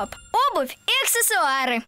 Shop. Обувь и аксессуары.